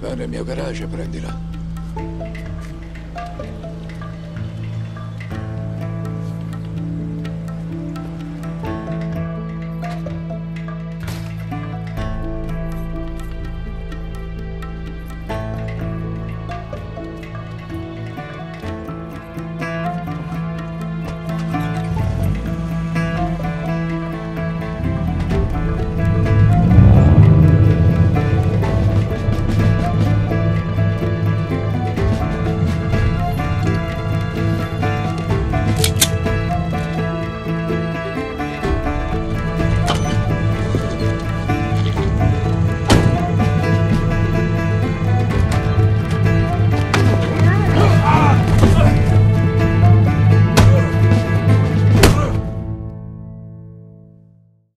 Va nel mio garage e prendila.